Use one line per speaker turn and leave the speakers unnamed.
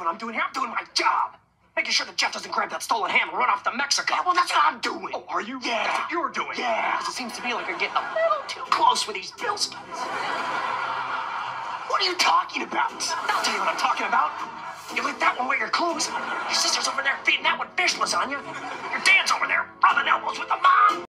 what I'm doing here? I'm doing my job. Making sure that Jeff doesn't grab that stolen ham and run off to Mexico.
Yeah, well, that's what I'm doing.
Oh, are you?
Yeah.
That's what you're doing.
Yeah.
Because it seems to me like you're getting a little too close with these Bilskys.
What are you talking about?
I'll tell you what I'm talking about. You let that one wear your clothes. Your sister's over there feeding that one fish lasagna. You're damn.